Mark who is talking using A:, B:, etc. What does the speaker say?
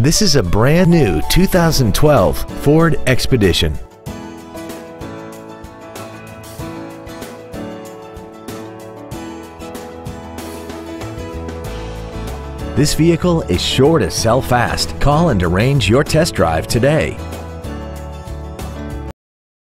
A: This is a brand new 2012 Ford Expedition. This vehicle is sure to sell fast. Call and arrange your test drive today.